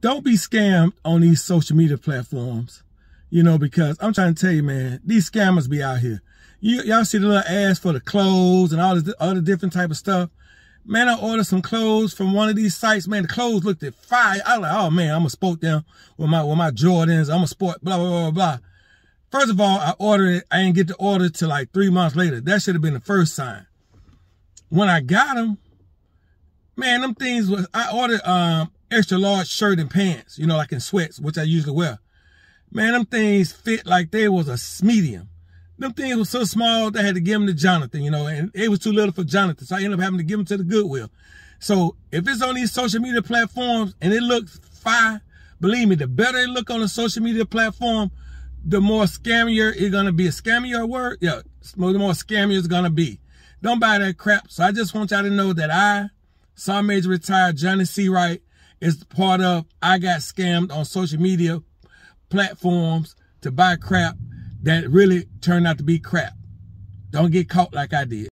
don't be scammed on these social media platforms, you know, because I'm trying to tell you, man, these scammers be out here. You, y'all see the little ads for the clothes and all this other different type of stuff. Man, I ordered some clothes from one of these sites. Man, the clothes looked at fire. I was like, oh man, I'm gonna sport them with my with my Jordans. I'm a sport, blah, blah, blah, blah. First of all, I ordered it. I didn't get the order till like three months later. That should have been the first sign. When I got them, man, them things was, I ordered um extra large shirt and pants, you know, like in sweats, which I usually wear. Man, them things fit like they was a medium. Them things were so small, they had to give them to Jonathan, you know, and it was too little for Jonathan. So I ended up having to give them to the Goodwill. So if it's on these social media platforms and it looks fire, believe me, the better it look on a social media platform, the more scammier it's gonna be. A scammier word? Yeah, the more scammier it's gonna be. Don't buy that crap. So I just want y'all to know that I, Sergeant Major retired Johnny Seawright, is part of I got scammed on social media platforms to buy crap that really turned out to be crap. Don't get caught like I did.